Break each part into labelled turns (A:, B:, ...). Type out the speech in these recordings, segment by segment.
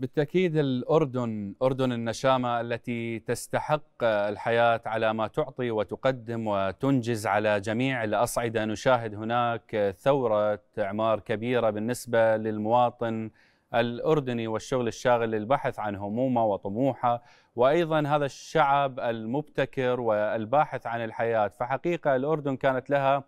A: بالتأكيد الأردن أردن النشامة التي تستحق الحياة على ما تعطي وتقدم وتنجز على جميع الأصعدة. نشاهد هناك ثورة إعمار كبيرة بالنسبة للمواطن الأردني والشغل الشاغل للبحث عن همومه وطموحه وأيضا هذا الشعب المبتكر والباحث عن الحياة. فحقيقة الأردن كانت لها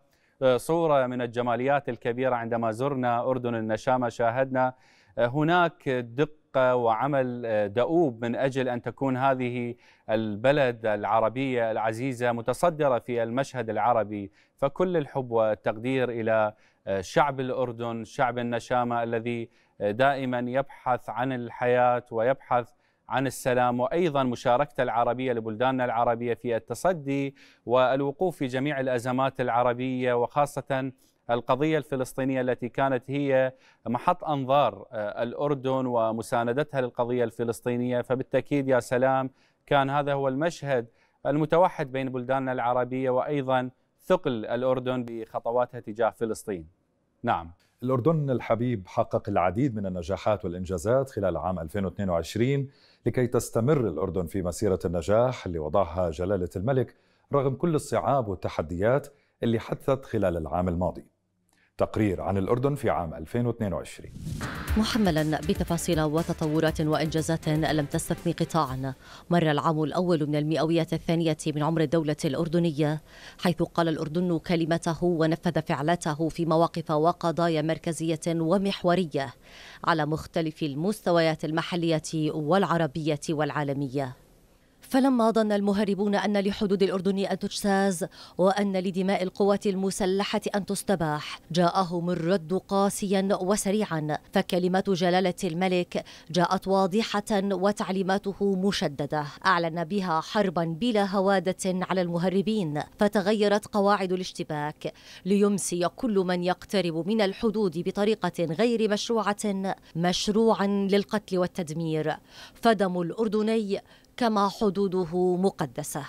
A: صورة من الجماليات الكبيرة عندما زرنا أردن النشامة. شاهدنا هناك دقة وعمل دؤوب من أجل أن تكون هذه البلد العربية العزيزة متصدرة في المشهد العربي. فكل الحب والتقدير إلى شعب الأردن شعب النشامة الذي دائما يبحث عن الحياة ويبحث عن السلام وأيضا مشاركته العربية لبلداننا العربية في التصدي والوقوف في جميع الأزمات العربية وخاصة القضية الفلسطينية التي كانت هي محط أنظار الأردن ومساندتها للقضية الفلسطينية فبالتأكيد يا سلام كان هذا هو المشهد المتوحد بين بلداننا العربية وأيضا ثقل الأردن بخطواتها تجاه فلسطين. نعم.
B: الأردن الحبيب حقق العديد من النجاحات والإنجازات خلال عام 2022 لكي تستمر الأردن في مسيرة النجاح اللي وضعها جلالة الملك رغم كل الصعاب والتحديات اللي حدثت خلال العام الماضي. تقرير عن الأردن في عام 2022
C: محملا بتفاصيل وتطورات وإنجازات لم تستثني قطاعا. مر العام الأول من المئوية الثانية من عمر الدولة الأردنية حيث قال الأردن كلمته ونفذ فعلاته في مواقف وقضايا مركزية ومحورية على مختلف المستويات المحلية والعربية والعالمية. فلما ظن المهربون أن لحدود الأردن أن تجتاز وأن لدماء القوات المسلحة أن تستباح جاءهم الرد قاسيا وسريعا. فكلمات جلالة الملك جاءت واضحة وتعليماته مشددة. أعلن بها حربا بلا هوادة على المهربين. فتغيرت قواعد الاشتباك. ليمسي كل من يقترب من الحدود بطريقة غير مشروعة مشروعا للقتل والتدمير. فدم الأردني كما حدوده مقدسة.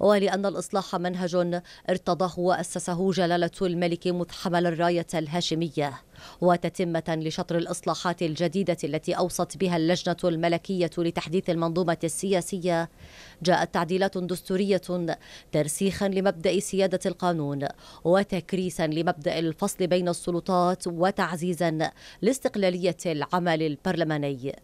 C: ولأن الإصلاح منهج ارتضاه وأسسه جلالة الملك مذ حمل الراية الهاشمية وتتمة لشطر الإصلاحات الجديدة التي أوصت بها اللجنة الملكية لتحديث المنظومة السياسية جاءت تعديلات دستورية ترسيخا لمبدأ سيادة القانون وتكريسا لمبدأ الفصل بين السلطات وتعزيزا لاستقلالية العمل البرلماني.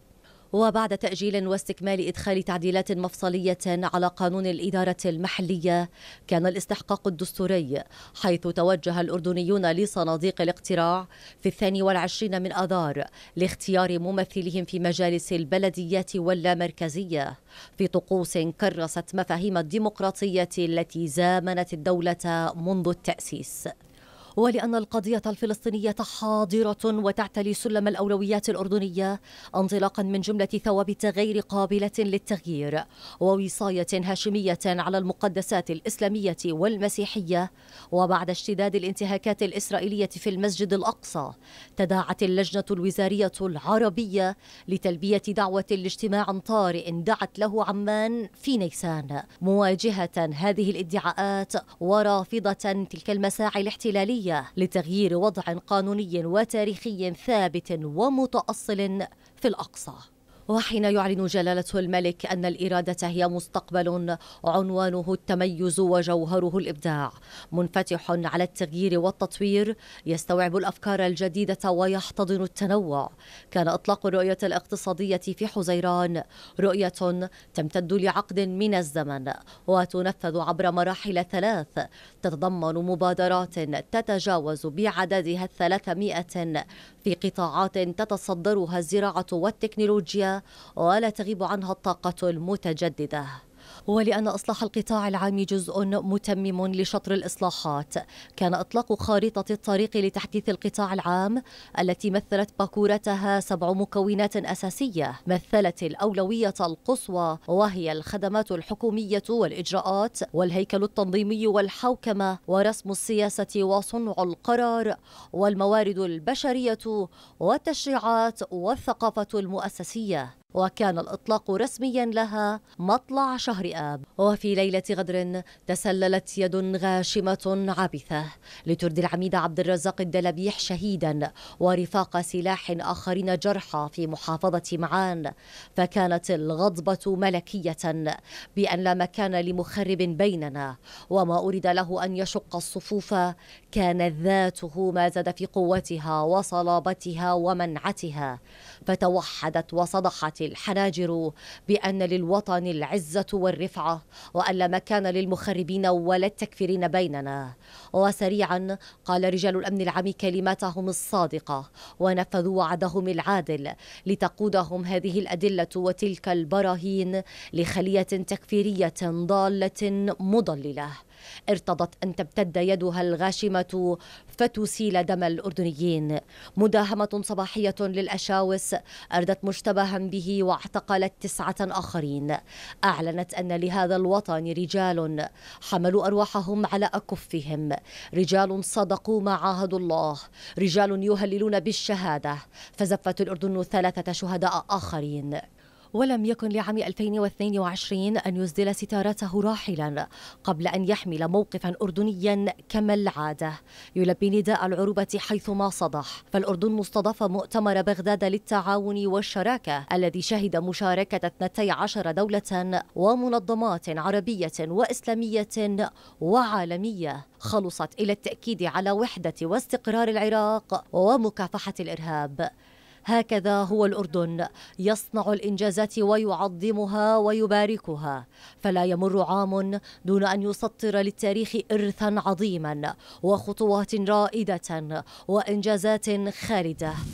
C: وبعد تأجيل واستكمال إدخال تعديلات مفصلية على قانون الإدارة المحلية كان الاستحقاق الدستوري حيث توجه الأردنيون لصناديق الاقتراع في الثاني والعشرين من آذار لاختيار ممثلهم في مجالس البلديات واللامركزية في طقوس كرست مفاهيم الديمقراطية التي زامنت الدولة منذ التأسيس. ولأن القضية الفلسطينية حاضرة وتعتلي سلم الأولويات الأردنية انطلاقا من جملة ثوابت غير قابلة للتغيير ووصاية هاشمية على المقدسات الإسلامية والمسيحية وبعد اشتداد الانتهاكات الإسرائيلية في المسجد الأقصى تداعت اللجنة الوزارية العربية لتلبية دعوة لاجتماع طارئ دعت له عمان في نيسان. مواجهة هذه الادعاءات ورافضة تلك المساعي الاحتلالية الدولية لتغيير وضع قانوني وتاريخي ثابت ومتأصل في الأقصى. وحين يعلن جلالة الملك أن الإرادة هي مستقبل عنوانه التميز وجوهره الإبداع. منفتح على التغيير والتطوير يستوعب الأفكار الجديدة ويحتضن التنوع. كان إطلاق الرؤية الاقتصادية في حزيران رؤية تمتد لعقد من الزمن وتنفذ عبر مراحل ثلاث. تتضمن مبادرات تتجاوز بعددها الثلاثمائة في قطاعات تتصدرها الزراعة والتكنولوجيا ولا تغيب عنها الطاقة المتجددة. ولأن إصلاح القطاع العام جزء متمم لشطر الإصلاحات. كان إطلاق خارطة الطريق لتحديث القطاع العام التي مثلت باكورتها سبع مكونات أساسية. مثلت الأولوية القصوى وهي الخدمات الحكومية والإجراءات والهيكل التنظيمي والحوكمة ورسم السياسة وصنع القرار والموارد البشرية والتشريعات والثقافة المؤسسية. وكان الإطلاق رسميا لها مطلع شهر آب. وفي ليلة غدر تسللت يد غاشمة عابثة لتردي العميد عبد الرزاق الدلبيح شهيدا ورفاق سلاح آخرين جرحى في محافظة معان. فكانت الغضبة ملكية بأن لا مكان لمخرب بيننا. وما أريد له أن يشق الصفوف كان ذاته ما زاد في قوتها وصلابتها ومنعتها. فتوحدت وصدحت الحناجر بأن للوطن العزة والرفعة وأن لا مكان للمخربين ولا التكفيرين بيننا. وسريعا قال رجال الأمن العام كلماتهم الصادقة ونفذوا وعدهم العادل لتقودهم هذه الأدلة وتلك البراهين لخلية تكفيرية ضالة مضللة. ارتضت أن تمتد يدها الغاشمة فتسيل دم الأردنيين. مداهمة صباحية للأشاوس أردت مشتبها به واعتقلت تسعة آخرين. أعلنت أن لهذا الوطن رجال حملوا أرواحهم على أكفهم. رجال صدقوا ما عاهدوا الله. رجال يهللون بالشهادة. فزفت الأردن ثلاثة شهداء آخرين. ولم يكن لعام 2022 أن يسدل ستارته راحلا قبل أن يحمل موقفا أردنيا كما العادة. يلبي نداء العروبة حيثما صدح. فالأردن استضاف مؤتمر بغداد للتعاون والشراكة الذي شهد مشاركة 12 دولة ومنظمات عربية وإسلامية وعالمية. خلصت إلى التأكيد على وحدة واستقرار العراق ومكافحة الإرهاب. هكذا هو الأردن. يصنع الإنجازات ويعظمها ويباركها. فلا يمر عام دون أن يسطر للتاريخ إرثا عظيما وخطوات رائدة وإنجازات خالدة.